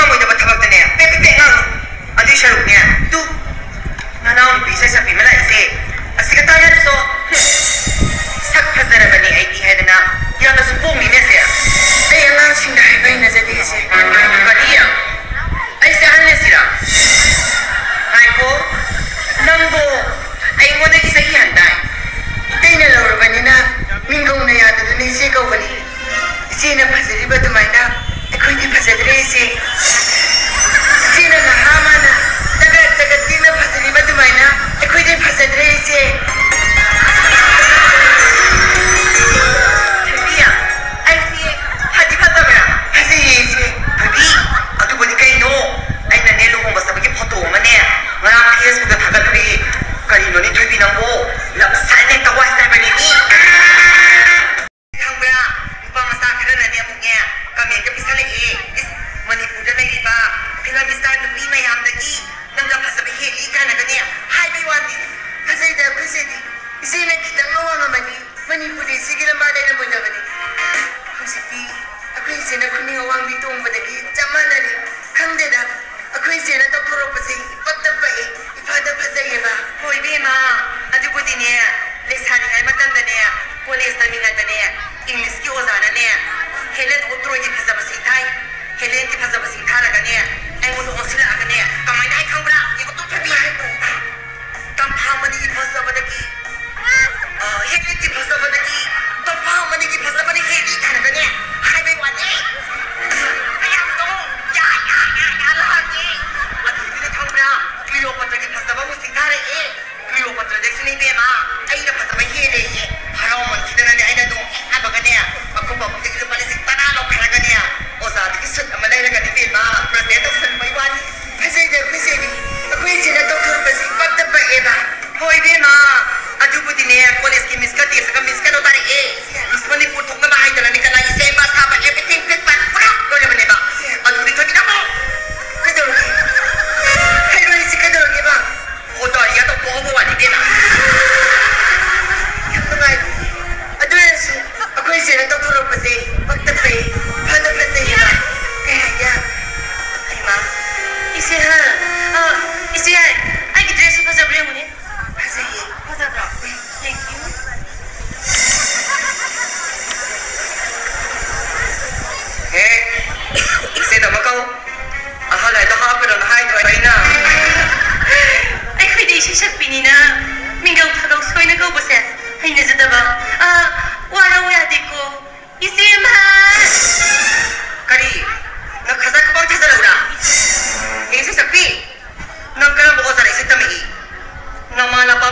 ngang mo nyabat habag tanaya. Ah. Pepepe ngang. Ano ah, yung syarup niya? Ah. Tu. Nanaw ang bisay sa pimala isi. Asika tayo na so. Sakta sa raba ni IT head na. Yan na supong ni Nesya. Ay, ang nang sindahay ba yung nasa tisi? Kaliya. Ay, sa hanya sila. Ay ko. Nang bo. Ay, mo na isa ihantay. Itay na lang raba niya na. Minggong na yata doon isi ikaw balik. Isi na pasiriba tumay na. Ako hindi pasiriba isi. Isi. the grace بزين فتبقي فهذا بزين ما قوي بيما هذا بودينيا لساني عما تندنيا قولي استمينا دنيا إنسكي وزانانيا هلين قطروا يبزا بسيطاي هلين تبزا بسيطانا دنيا أي منو أصلاك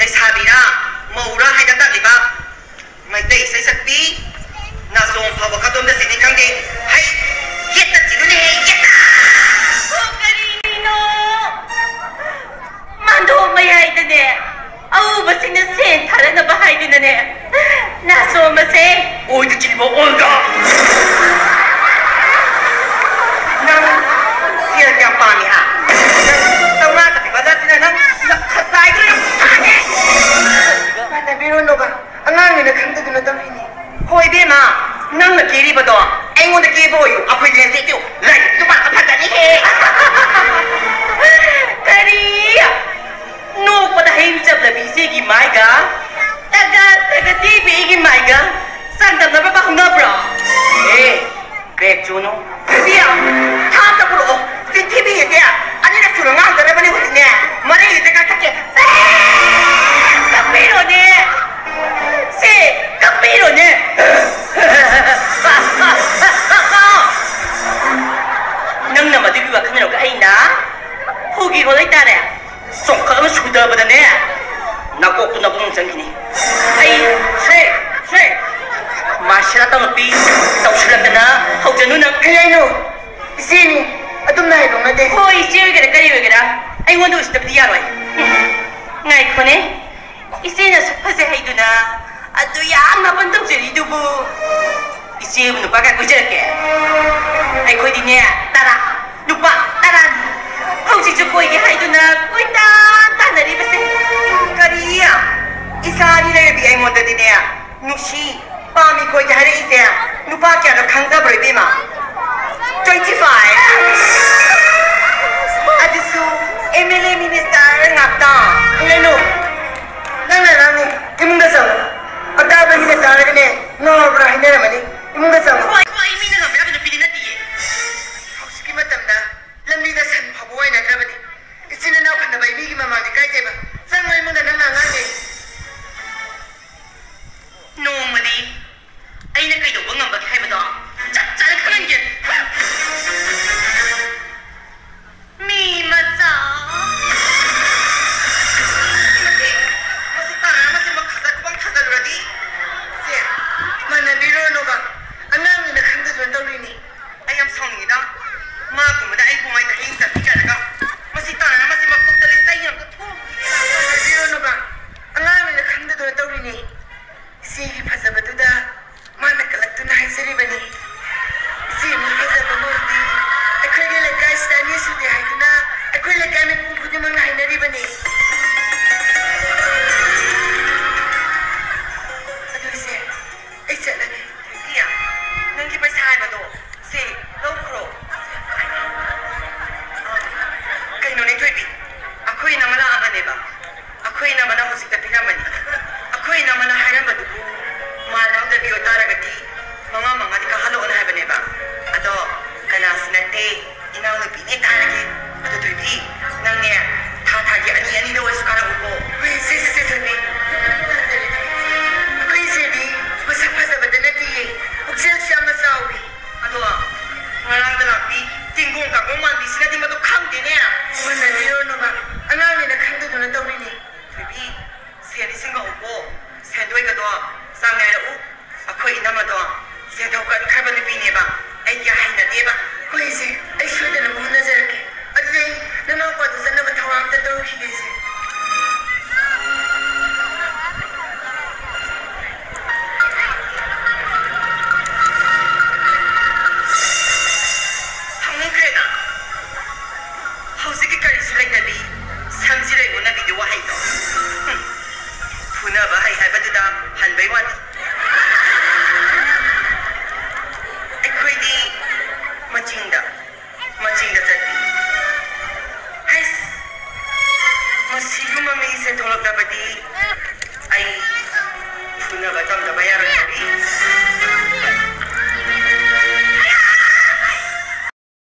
ลยซาบีนามูระให้ดันตัดลิบาไม่ได้ใช้สักปีน่าส่งพาวกัตุนเดสินิคังเกให้ยึดตัดจิรุเนยดาโอ้กันนี่เนาะมัโดนไม่ให้ดันเน่ยเอาบัสินเดสินทารันนัให้ดันเนี่ยน่าส่งมาเซ่โอ้ยตัดจิรอ้ยกา비로노가안나는근데근데떠니호이비마나는길이보다앵군데길보요앞에렌즈띄고라이뚜바아팠다니해그리노보다힘잡다비세기마이가 ꯀꯩꯅꯣ ꯏꯆꯦꯅꯤ ꯑꯗꯨꯝ ꯅꯥꯏꯕ ꯅꯠꯇꯦ ꯍꯣꯏ ꯏꯆꯦ ꯑꯣꯏꯒꯦꯔꯥ ꯀꯔꯤ ꯑꯣꯏꯒꯦꯔꯥ ꯑꯩꯉꯣꯟꯗ ꯎꯁꯤꯠꯇꯕꯗꯤ ꯌꯥꯔꯣꯏ ꯉꯥꯏꯈꯣꯅꯦ ꯏꯆꯦꯅꯁꯨ ꯐꯖꯩ ꯍꯩꯗꯨꯅ ꯑꯗꯨ ꯌꯥꯝꯅ ꯄꯟ ꯇꯧꯖꯔꯤꯗꯨꯕꯨ ꯏꯆꯦꯕꯨ ꯅꯨꯄꯥꯒ ꯀꯣꯏꯖꯔꯛꯀꯦ ꯑꯩꯈꯣꯏꯗꯤꯅꯦ ꯇꯔꯥ ꯅꯨꯄꯥ ꯇꯔꯥꯅꯤ ꯍꯧꯖꯤꯛꯁꯨ ꯀꯣꯏꯒꯦ ꯍꯥꯏꯗꯨꯅ ꯀꯣꯏꯇꯥꯟ ꯇꯥꯟꯅꯔꯤꯕꯁꯦ ꯀꯔꯤ ꯏꯁꯥꯒꯤ ꯂꯩꯔꯗꯤ ꯑꯩꯉꯣꯟꯗꯗꯤꯅꯦ ꯅꯨꯡꯁꯤ ꯄꯥꯝꯃꯤ ꯀꯣꯏꯒꯦ ꯍꯥꯏꯔꯛꯏꯁꯦ ꯅꯨꯄꯥ ꯀꯌꯥꯅꯣ ꯈꯪꯖꯕ꯭ꯔꯣ ꯏꯕꯦꯝꯃ 25. Adisu, MLA Minister ngapta. Lelo. Nana nani, imung dasal. Agda Minister yani زين هذا بمودي أكرر لك عايز تاني سودي هيدنا أكرر لك أنا كون كودي من هينا ريبني ꯃꯉꯥ ꯃꯉꯥ 비띵공가공만비스가되면또캉디네야오늘내려오는거안나니는캉도돈은떠오르니그비세리생각없고세도이가너상내로아코이나마도세도가카바니비네바애야하이나네바코이세아이쇼데는못나자르게아니내가나고와서내가타와함께떠오르게되지